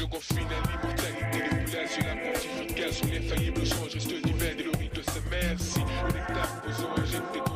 Je confine à l'immortalité des populations, la pontificale sur l'infaillible songe. Je te dis, le rite se merci. Le nectar posant, injecté